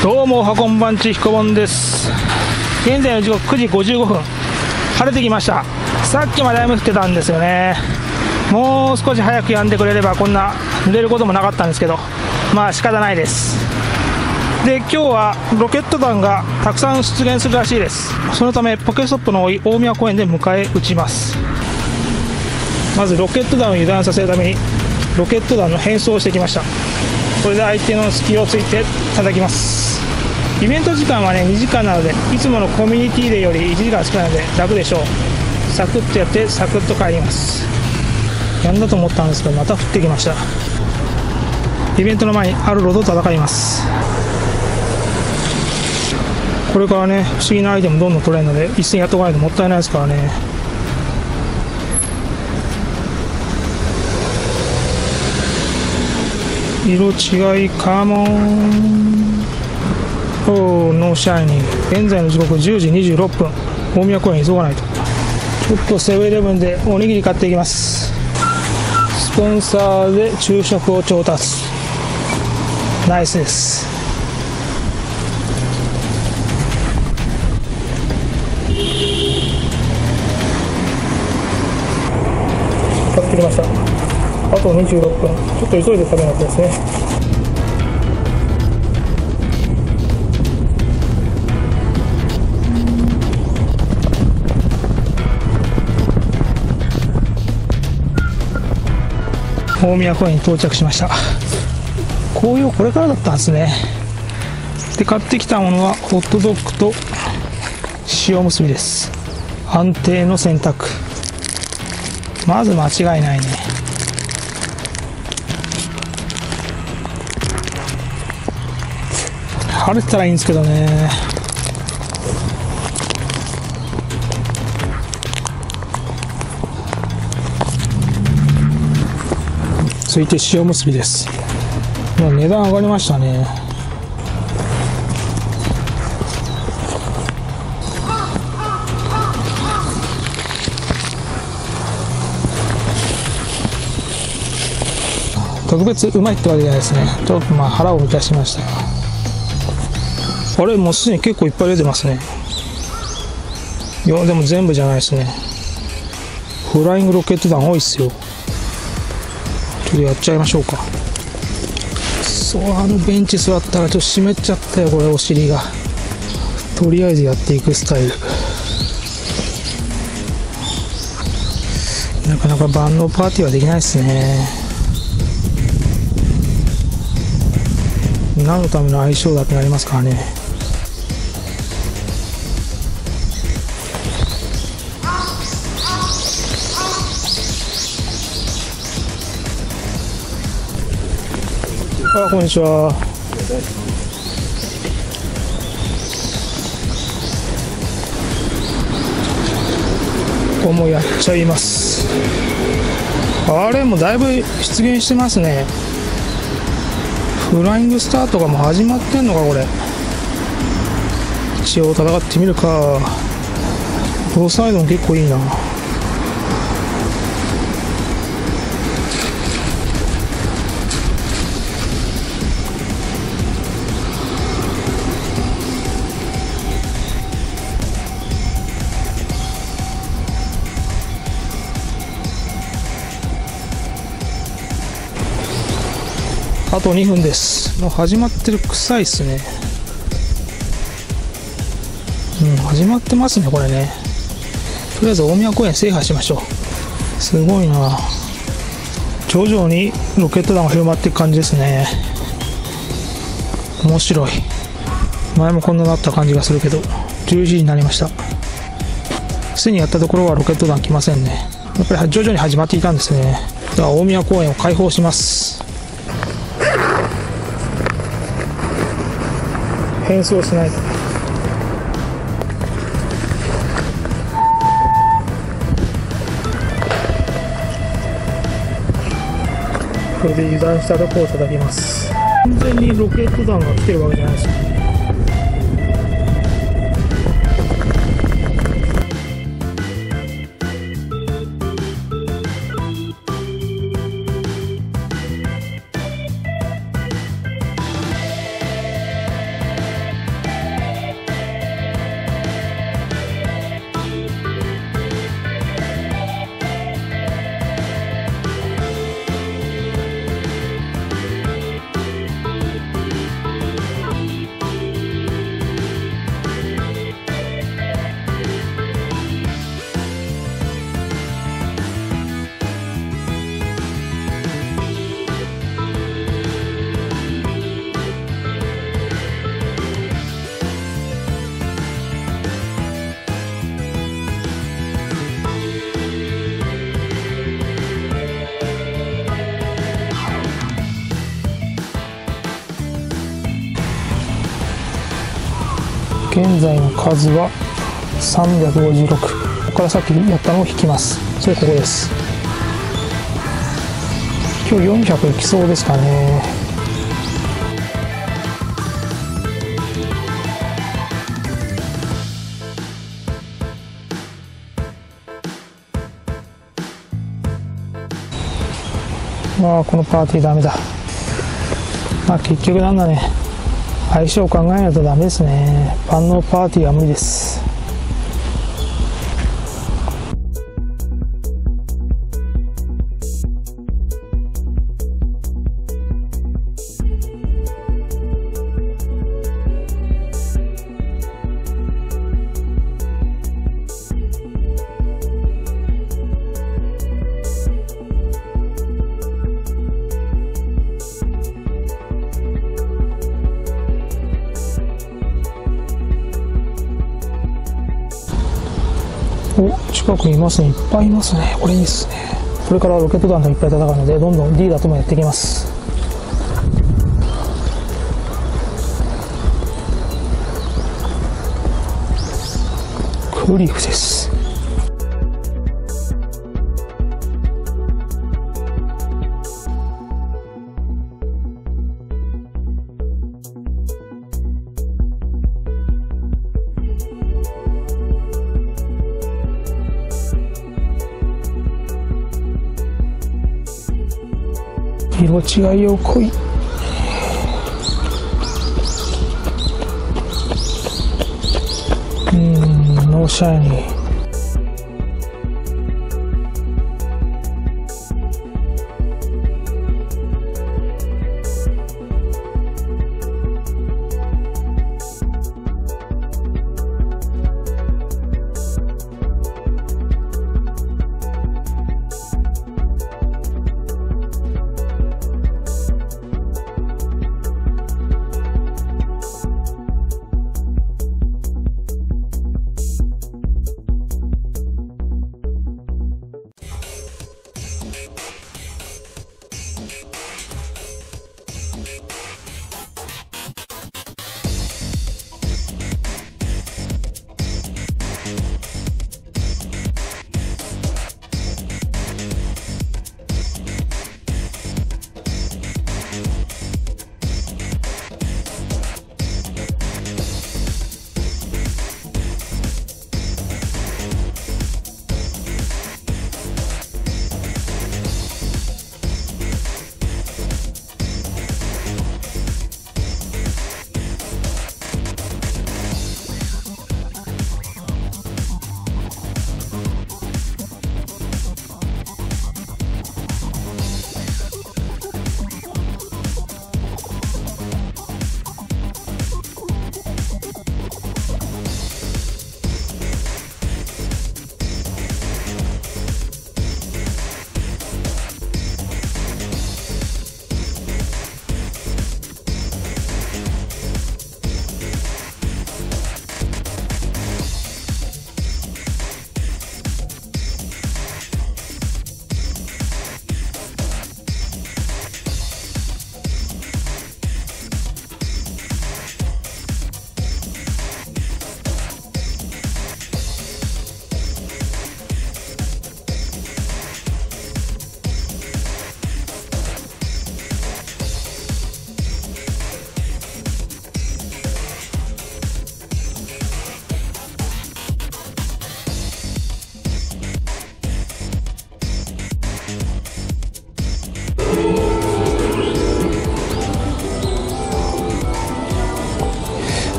どうもおはこんばんち彦本です。現在の時刻9時55分。晴れてきました。さっきまで雨降ってたんですよね。もう少し早く止んでくれればこんな濡れることもなかったんですけど。まあ仕方ないです。で今日はロケット弾がたくさん出現するらしいです。そのためポケストップの多い大宮公園で迎え撃ちます。まずロケット弾を油断させるためにロケット弾の変装をしてきました。これで相手の隙をついて叩きます。イベント時間はね2時間なのでいつものコミュニティデーより1時間少ないので楽でしょう。サクッとやってサクッと帰ります。やんだと思ったんですけどまた降ってきました。イベントの前にあるロと戦います。これからね不思議なアイテムどんどん取れるので一戦やっとかないともったいないですからね。色違いカモン。おーノーシャイニング。現在の時刻10時26分。大宮公園急がないと。ちょっとセブンイレブンでおにぎり買っていきます。スポンサーで昼食を調達。ナイスです。買ってきました。あと26分。ちょっと急いで食べなきゃですね。大宮公園に到着しました。紅葉これからだったんですね。で買ってきたものはホットドッグと塩むすびです。安定の選択。まず間違いないね。晴れてたらいいんですけどね。続いて塩むすびです。もう値段上がりましたね。特別うまいってわけじゃないですね。ちょっとまあ腹を満たしました。あれもうすでに結構いっぱい出てますね。いやでも全部じゃないですね。フライングロケット弾多いっすよ。ちょっとやっちゃいましょうか。そうあのベンチ座ったらちょっと湿っちゃったよこれお尻が。とりあえずやっていくスタイル。なかなか万能パーティーはできないですね。何のための相性だってなりますからね。あこんにちは。ここもやっちゃいます。あれもだいぶ出現してますね。フライングスタートがもう始まってんのかこれ。一応戦ってみるか。このサイドも結構いいな。あと2分です。もう始まってる臭いっすね。うん始まってますねこれね。とりあえず大宮公園制覇しましょう。すごいな。徐々にロケット弾が広まっていく感じですね。面白い。前もこんななった感じがするけど10時になりました。すでにやったところはロケット弾来ませんね。やっぱり徐々に始まっていたんですね。では大宮公園を開放します。変装しないと。これで油断したとこを叩きます。完全にロケット弾が来てるわけじゃないです現在の数は356ここからさっきやったのを引きます。それここです。今日400いきそうですかね。まあこのパーティーダメだ。まあ結局なんだね。相性を考えないとダメですね。万能パーティーは無理です。近くにいますね。いっぱいいますね。これいいっすね。これからロケット弾といっぱい戦うのでどんどんリーダーともやっていきます。クリフです。色違いを濃い。うんノーシャイニー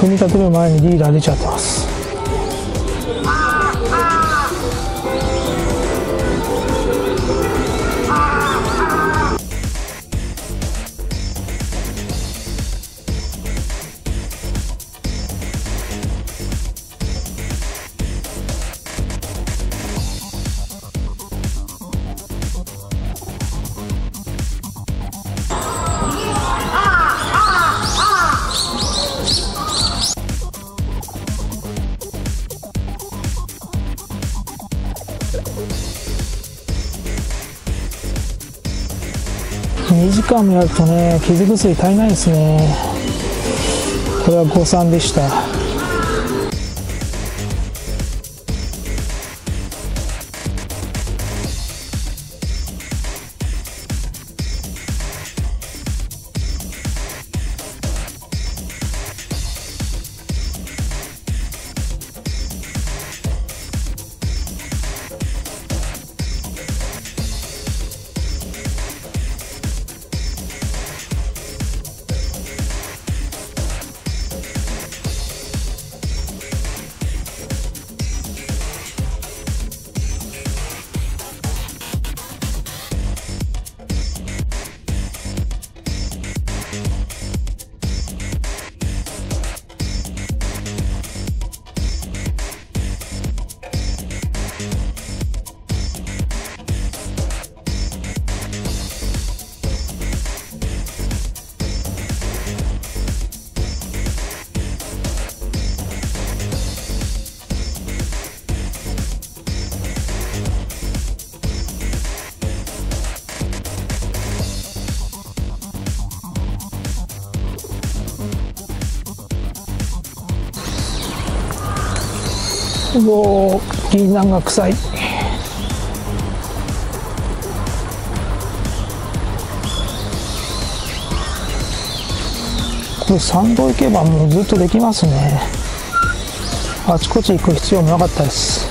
組み立てる前にリーダー出ちゃってます。間もやるとね。傷薬足りないですね。これは誤算でした。うお銀杏が臭い。これ参道行けばもうずっとできますね。あちこち行く必要もなかったです。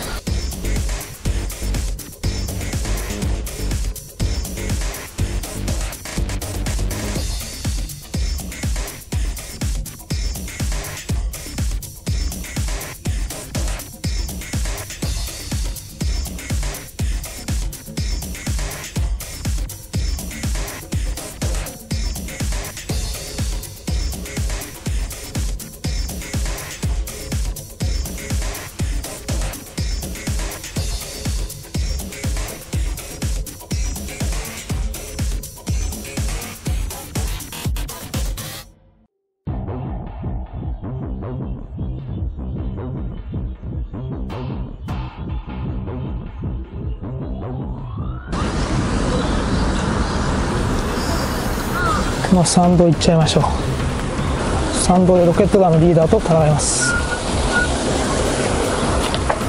まあ、参道行っちゃいましょう。参道でロケット団のリーダーと戦います。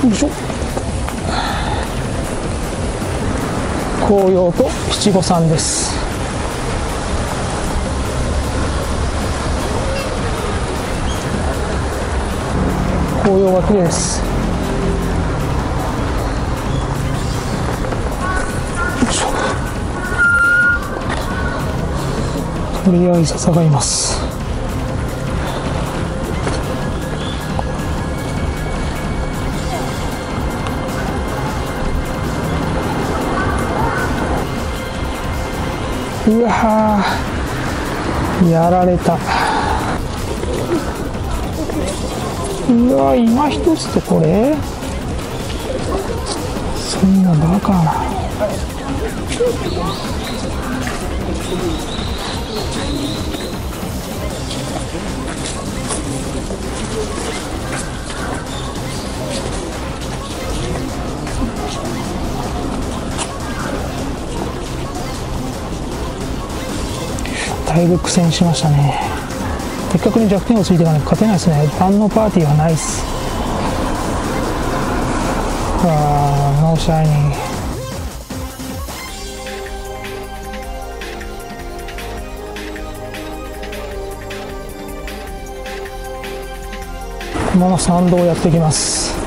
よいしょ。紅葉と七五三です。紅葉が綺麗です。とりあえず下がります。うわやられた。うわ今一つとこれ？そんなバカな。だいぶ苦戦しましたね。的確に弱点をついていかないと勝てないですね。万能パーティーはないっす。あーノーシャイニンこのまま参道をやっていきます。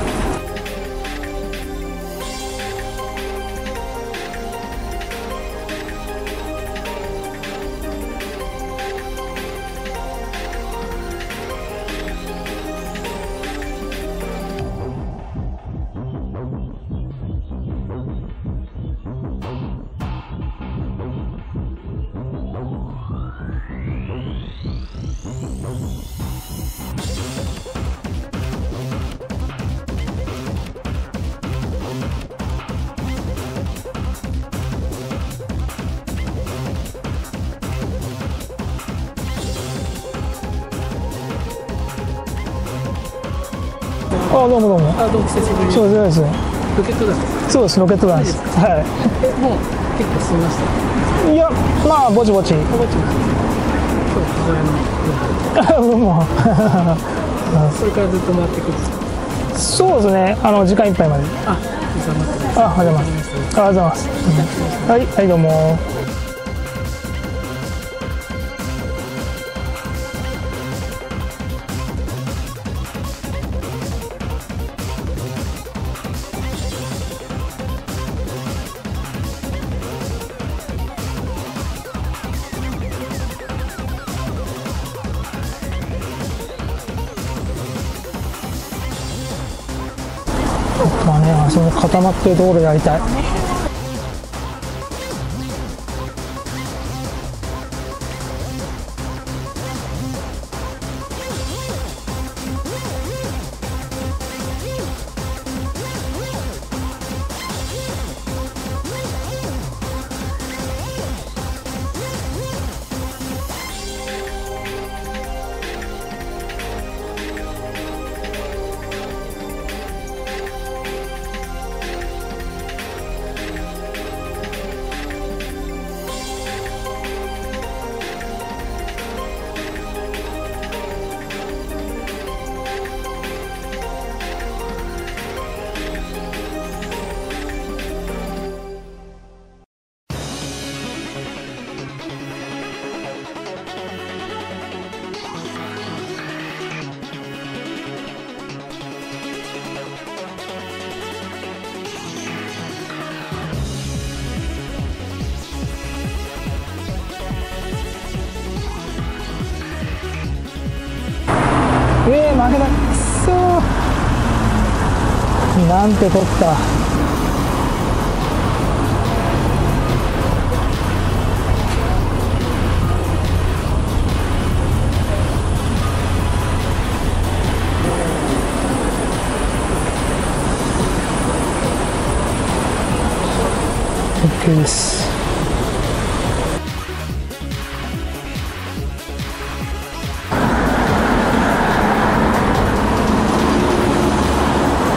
あどうもどうも。あ、どうも久しぶり。です。そうです。ロケット団。そうですロケット団ですはえ、もう結構進みました？いいやまあぼちぼち。あ、ぼちぼち。今日母親の分もう。それからずっと回ってくる。そうですね。あの時間いっぱいまで。あ、うございますありがとうございます、うん。はいはいどうもまあねそこ固まってるところやりたい。負けたくそーなんてこった。オッケーです。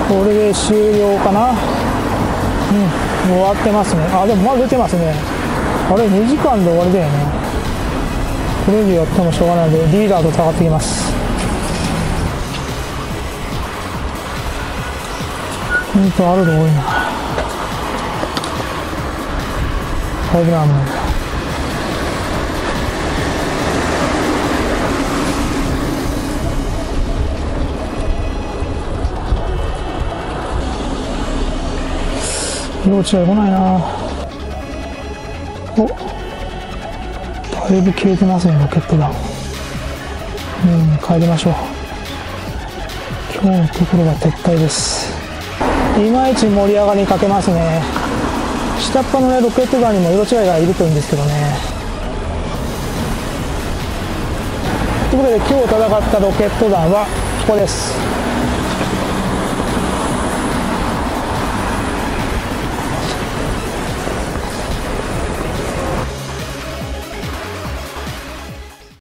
これで終了かな？うん終わってますね。あでもまだ出てますね。あれ2時間で終わりだよね。これ以上やってもしょうがないのでリーダーと戦ってきます。ほんとあるの多いな。ファイブラン色違い来ないな。お。だいぶ消えてますねロケット弾うん帰りましょう。今日のところは撤退です。いまいち盛り上がりかけますね。下っ端のねロケット弾にも色違いがいるといいんですけどね。ということで今日戦ったロケット弾はここです。